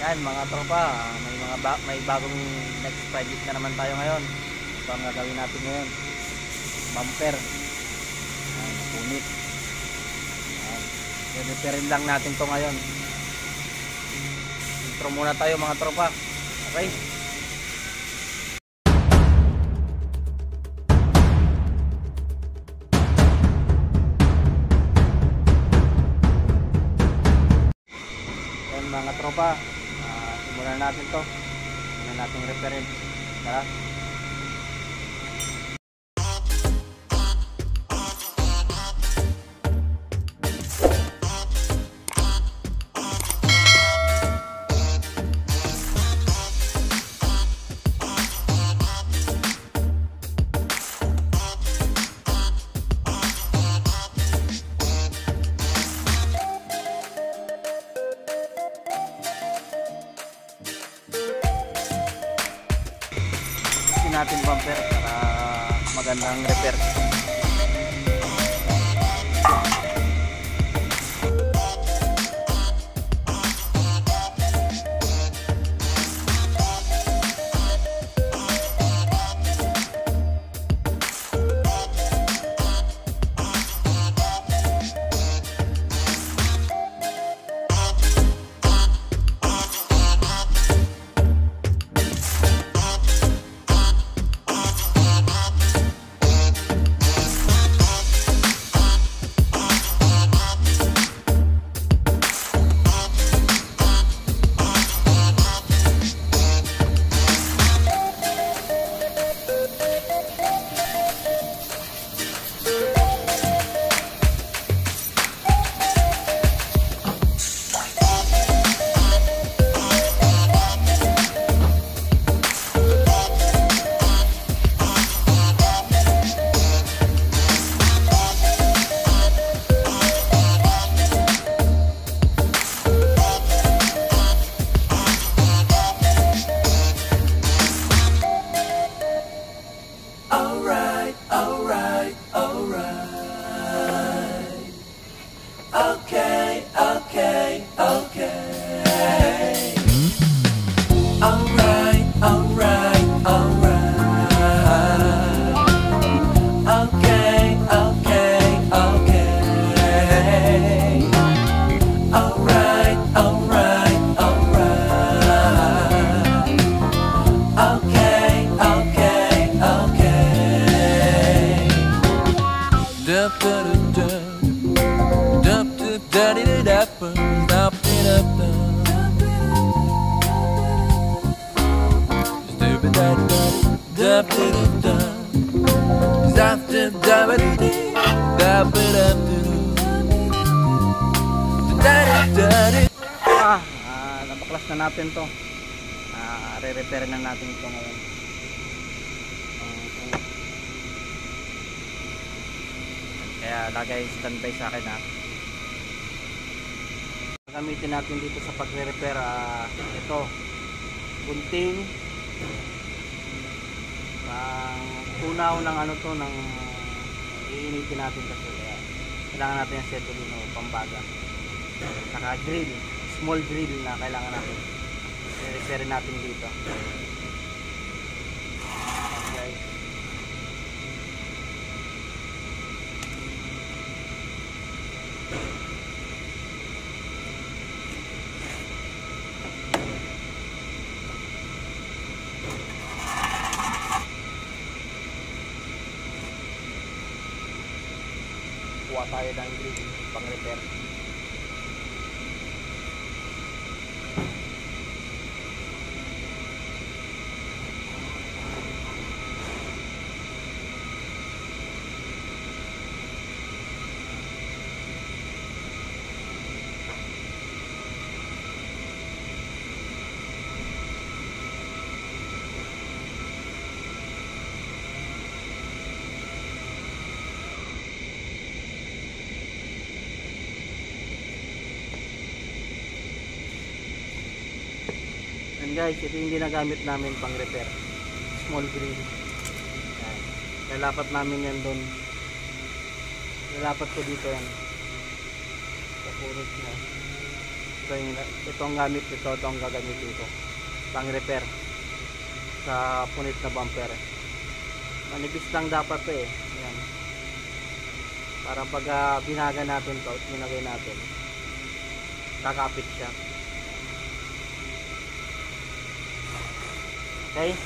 Yan mga tropa, may mga ba may bagong next project na naman tayo ngayon. Ito ang gagawin natin ngayon. Bumper. Yan, punit. Yan. Repair lang natin to ngayon. Intro muna tayo mga tropa. Okay? Mga tropa. Natin to. Simulan natin repair. Tara. Magandang repair. Natin to. Ah, re-repair na natin ito ngayon. Okay. Kaya lagay standby sa akin ha. Gamitin natin dito sa pagre-repair ah, ito. Gunting. Pang tunaw ng ano to ng iinitin natin kasi kaya kailangan natin yung setulino pambaga naka grill small grill na kailangan natin i-repair natin dito okay. kuha tayo ng grill pang repair guys, ito yung ginagamit namin pang repair. Small grill. Yan. Lalapat namin yan doon. Lalapat ko dito yan. Sa purot na. ito, yung, ito ang gamit ito, ito ang gagamitin ko. Pang repair sa punit na bumper. Manipis lang dapat to eh. Ayan. Para pag ah, binaga natin to, binagay natin, kakapit siya. Okay?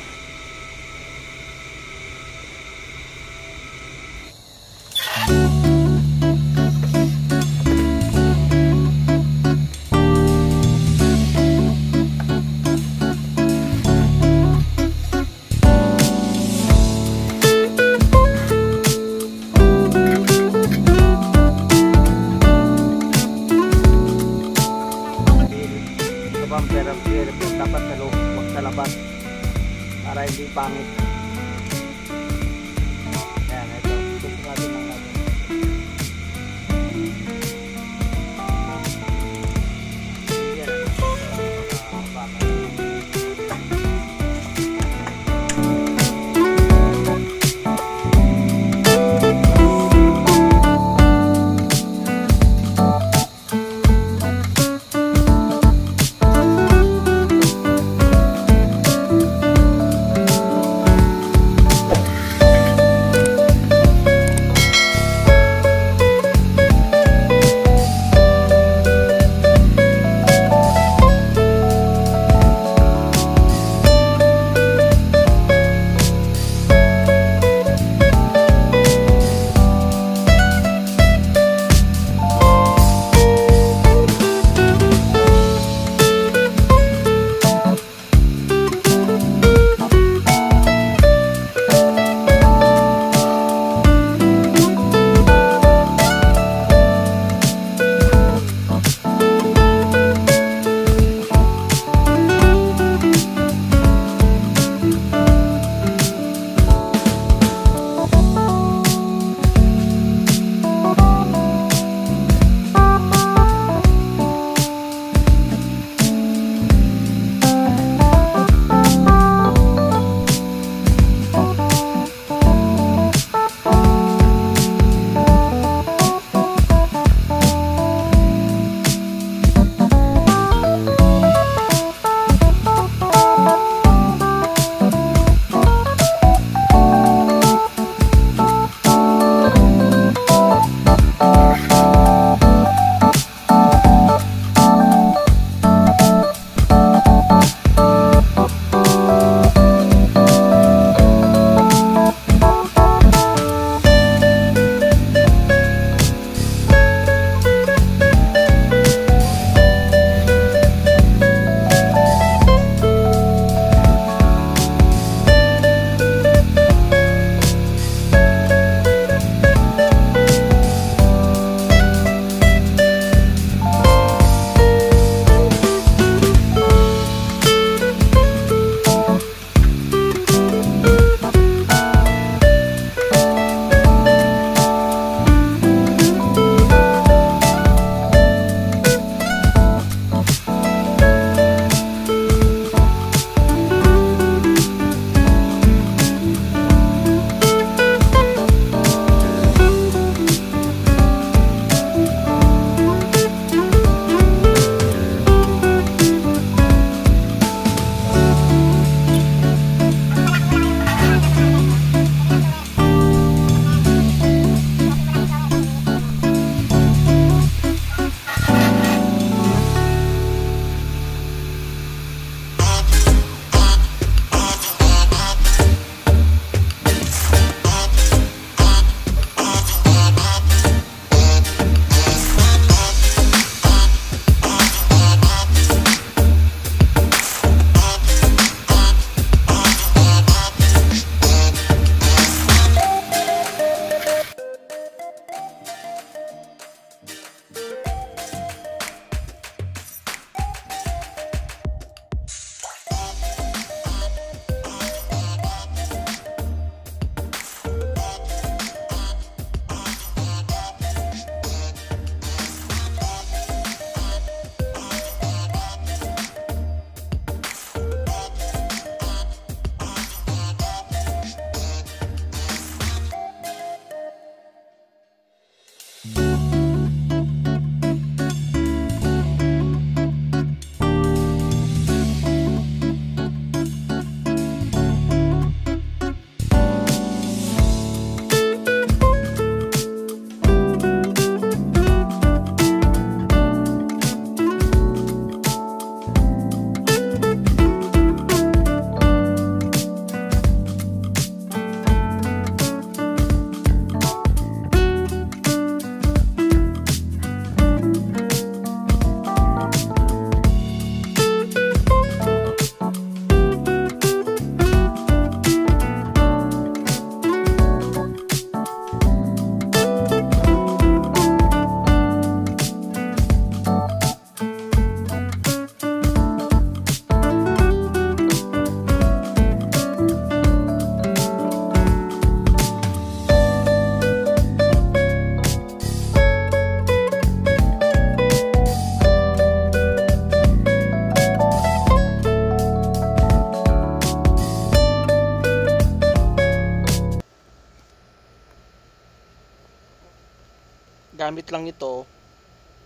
Gamit lang ito,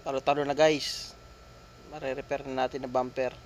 talo-talo na guys. Mare-repair na natin na bumper.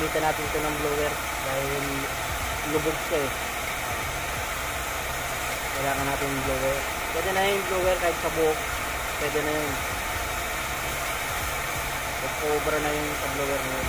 Gagamitan natin ito ng blower dahil lubog siya eh. Kailangan natin yung blower. Pwede na yung blower kahit sa buhok. Pwede na yun. Pag-over na yung sa blower na yun.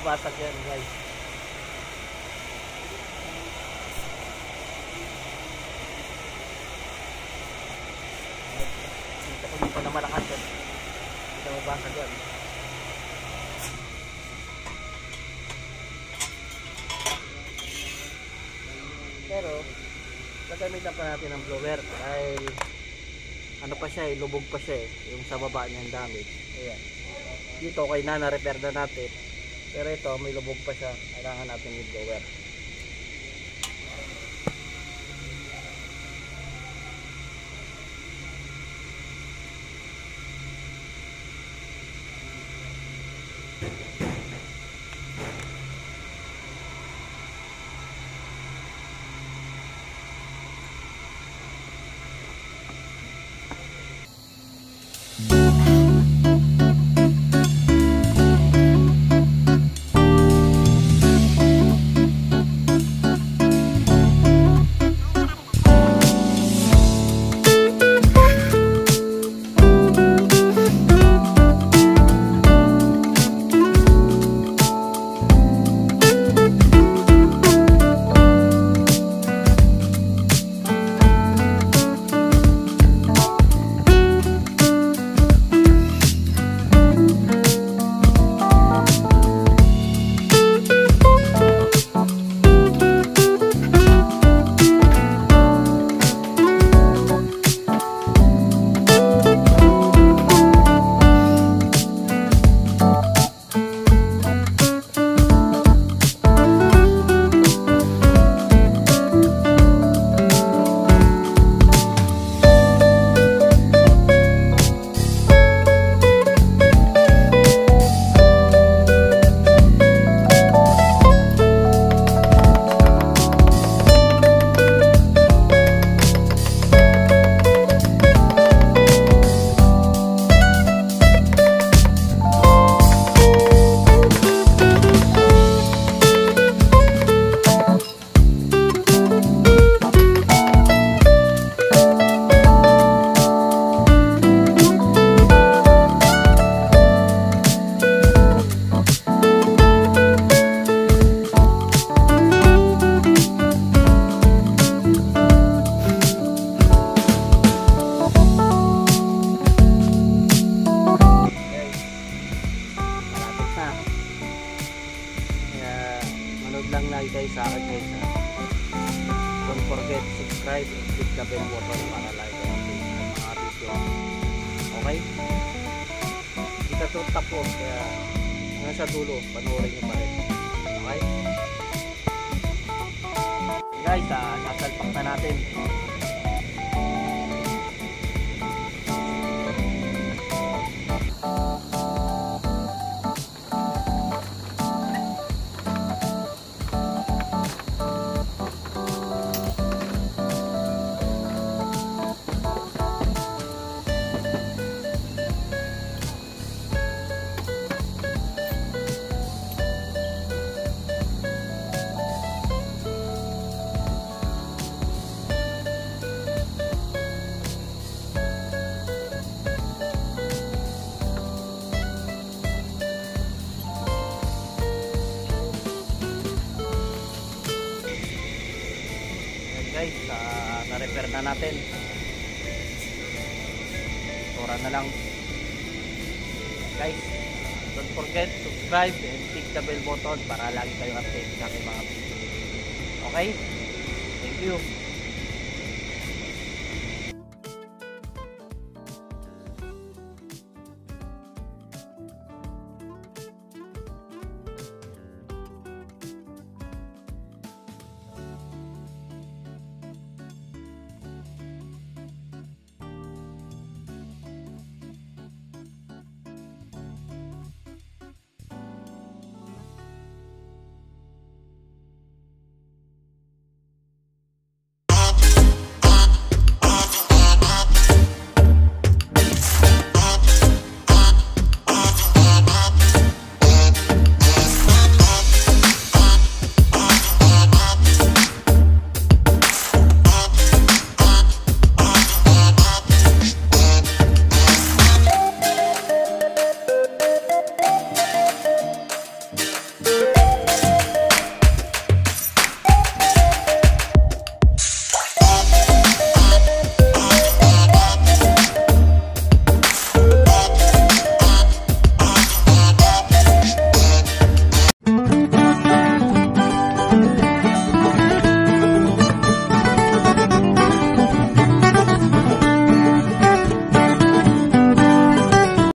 Bumabasag yan guys. Dito ko dito na malakas yan. Dito mabasag yan. Pero, gagamitan pa natin ng blower dahil ano pa siya eh, lubog pa siya eh, yung sa baba niya ang damage. Ayan. Dito okay na, na-repair na natin. Pero ito, may lubog pa siya. Kailangan natin yung blower. guys lagi kayo sa akin guys ha? don't forget subscribe and click the bell button para kayo update sa mga video. Okay? Ka to tapos kaya hanggang sa dulo panoorin nyo pa rin. Okay? Guys ah, sasalpak na natin na-repair na natin. Tora na lang. Guys, don't forget subscribe and click the bell button para lagi kayo update sa aking mga video. Okay? Thank you.